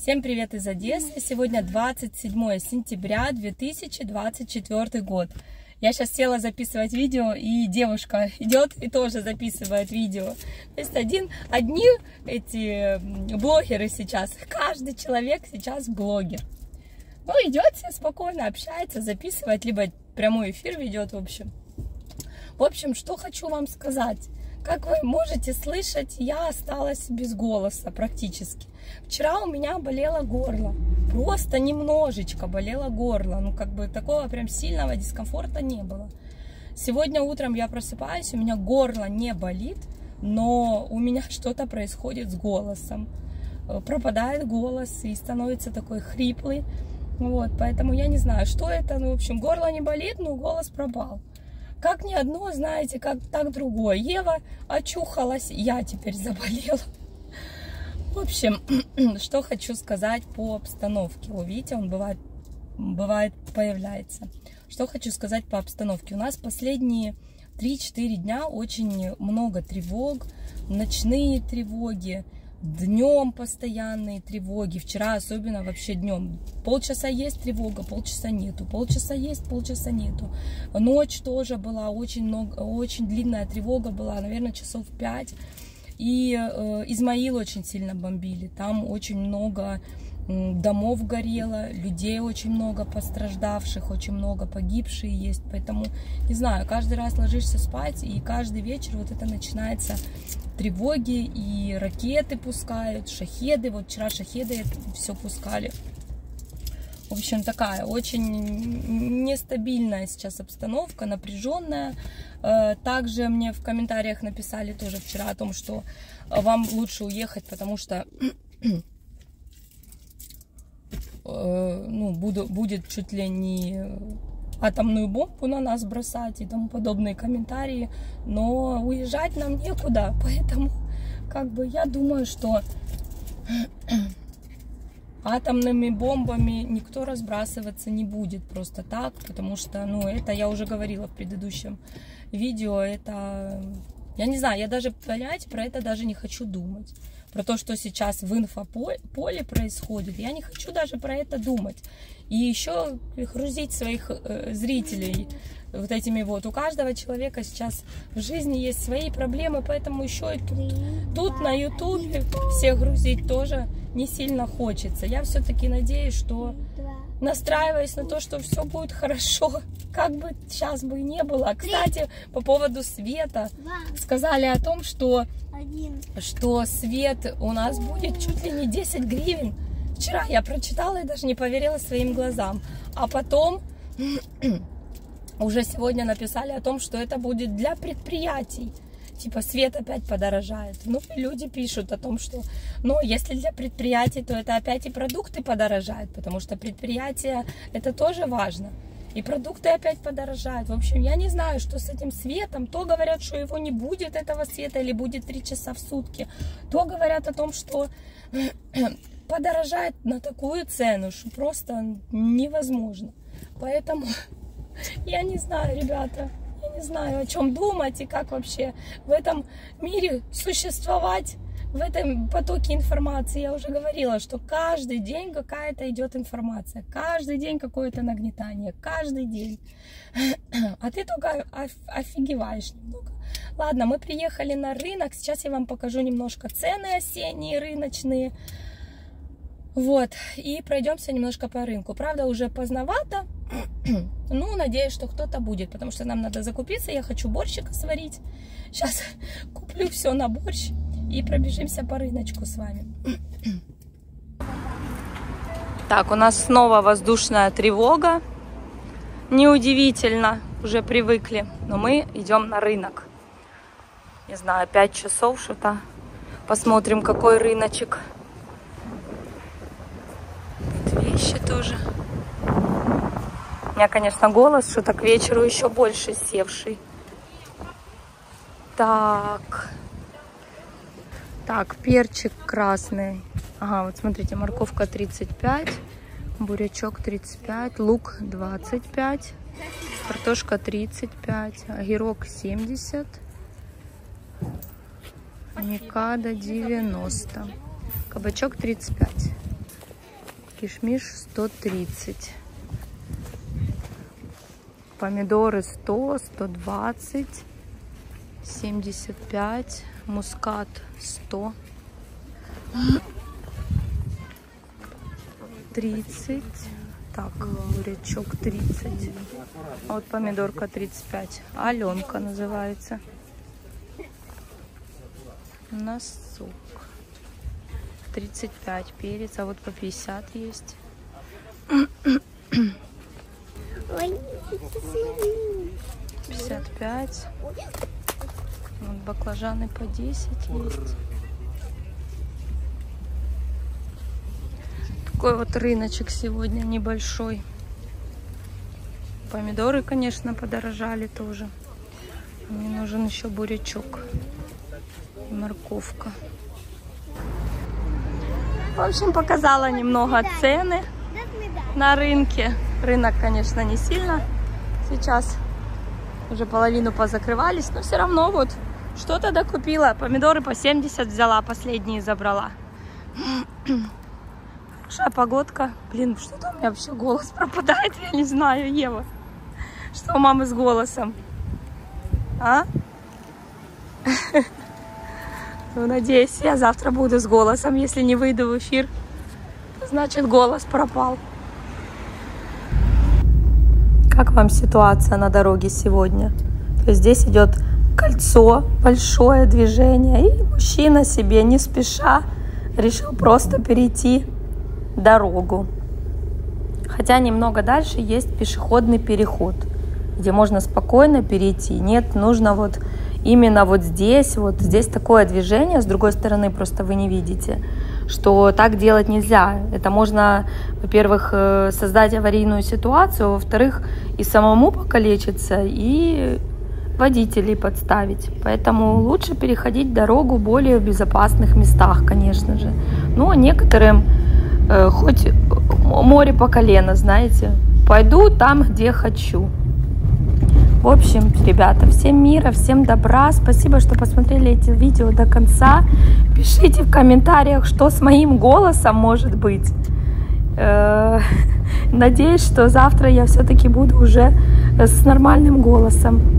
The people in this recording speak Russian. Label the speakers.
Speaker 1: Всем привет из Одессы. Сегодня 27 сентября 2024 год. Я сейчас села записывать видео, и девушка идет и тоже записывает видео. То есть один, одни эти блогеры сейчас, каждый человек сейчас блогер. Ну, идет себе спокойно, общается, записывает, либо прямой эфир ведет, в общем. В общем, что хочу вам сказать. Как вы можете слышать, я осталась без голоса практически. Вчера у меня болело горло. Просто немножечко болело горло. Ну, как бы такого прям сильного дискомфорта не было. Сегодня утром я просыпаюсь, у меня горло не болит, но у меня что-то происходит с голосом. Э, пропадает голос и становится такой хриплый. Вот, поэтому я не знаю, что это. Ну, в общем, горло не болит, но голос пропал. Как ни одно, знаете, как так другое. Ева очухалась, я теперь заболела. В общем, что хочу сказать по обстановке. Вы видите, он бывает, бывает появляется. Что хочу сказать по обстановке. У нас последние 3-4 дня очень много тревог, ночные тревоги, днем постоянные тревоги. Вчера особенно вообще днем. Полчаса есть тревога, полчаса нету. Полчаса есть, полчаса нету. Ночь тоже была очень много, очень длинная тревога была, наверное, часов 5 и э, Измаил очень сильно бомбили. Там очень много домов горело, людей очень много пострадавших, очень много погибших есть. Поэтому, не знаю, каждый раз ложишься спать, и каждый вечер вот это начинается тревоги, и ракеты пускают, шахеды. Вот вчера шахеды все пускали. В общем, такая очень нестабильная сейчас обстановка, напряженная. Э, также мне в комментариях написали тоже вчера о том, что вам лучше уехать, потому что ну, буду, будет чуть ли не атомную бомбу на нас бросать и тому подобные комментарии, но уезжать нам некуда, поэтому как бы я думаю, что атомными бомбами никто разбрасываться не будет просто так, потому что, ну, это я уже говорила в предыдущем видео, это, я не знаю, я даже, понимаете, про это даже не хочу думать. Про то, что сейчас в инфополе происходит, я не хочу даже про это думать. И еще грузить своих э, зрителей вот этими вот. У каждого человека сейчас в жизни есть свои проблемы, поэтому еще и тут, тут на ютубе всех грузить тоже не сильно хочется. Я все-таки надеюсь, что настраиваясь на то, что все будет хорошо, как бы сейчас бы и не было. Кстати, по поводу света, сказали о том, что, что свет у нас будет чуть ли не 10 гривен. Вчера я прочитала и даже не поверила своим глазам. А потом уже сегодня написали о том, что это будет для предприятий типа свет опять подорожает. Ну, люди пишут о том, что, ну, если для предприятий, то это опять и продукты подорожают, потому что предприятия, это тоже важно. И продукты опять подорожают. В общем, я не знаю, что с этим светом. То говорят, что его не будет, этого света, или будет 3 часа в сутки. То говорят о том, что подорожает на такую цену, что просто невозможно. Поэтому я не знаю, ребята не знаю, о чем думать и как вообще в этом мире существовать, в этом потоке информации. Я уже говорила, что каждый день какая-то идет информация, каждый день какое-то нагнетание, каждый день. А ты только офигеваешь немного. Ладно, мы приехали на рынок. Сейчас я вам покажу немножко цены осенние, рыночные. Вот, и пройдемся немножко по рынку. Правда, уже поздновато, ну, надеюсь, что кто-то будет, потому что нам надо закупиться. Я хочу борщика сварить. Сейчас куплю все на борщ и пробежимся по рыночку с вами. Так, у нас снова воздушная тревога. Неудивительно, уже привыкли. Но мы идем на рынок. Не знаю, 5 часов что-то. Посмотрим, какой рыночек. Вещи тоже меня, конечно, голос, что-то к вечеру еще больше севший. Так. Так, перчик красный. Ага, вот смотрите, морковка 35, бурячок 35, лук 25, картошка 35, огурок 70, микада 90, кабачок 35. Кишмиш 130. Помидоры 100, 120, 75. Мускат 100. 30. Так, бурячок 30. А вот помидорка 35. Аленка называется. Носок. 35 перец, а вот по 50 есть. Пятьдесят пять. Вот баклажаны по 10 есть. Такой вот рыночек сегодня небольшой. Помидоры, конечно, подорожали тоже. Мне нужен еще бурячок морковка. В общем, показала немного цены на рынке. Рынок, конечно, не сильно сейчас. Уже половину позакрывались, но все равно вот что-то докупила. Помидоры по 70 взяла, последние забрала. Хорошая погодка. Блин, что-то у меня вообще голос пропадает, я не знаю, Ева. Что у мамы с голосом? А? Ну, надеюсь, я завтра буду с голосом. Если не выйду в эфир, значит голос пропал. Как вам ситуация на дороге сегодня? То есть здесь идет кольцо, большое движение, и мужчина себе не спеша решил просто перейти дорогу. Хотя немного дальше есть пешеходный переход, где можно спокойно перейти. Нет, нужно вот именно вот здесь, вот здесь такое движение, с другой стороны просто вы не видите, что так делать нельзя. Это можно, во-первых, э, создать аварийную ситуацию, во-вторых, и самому покалечиться, и водителей подставить. Поэтому лучше переходить дорогу более в безопасных местах, конечно же. Ну, а некоторым э, хоть море по колено, знаете, пойду там, где хочу. В общем, ребята, всем мира, всем добра. Спасибо, что посмотрели эти видео до конца. Пишите в комментариях, что с моим голосом может быть. Э, надеюсь, что завтра я все-таки буду уже с нормальным голосом.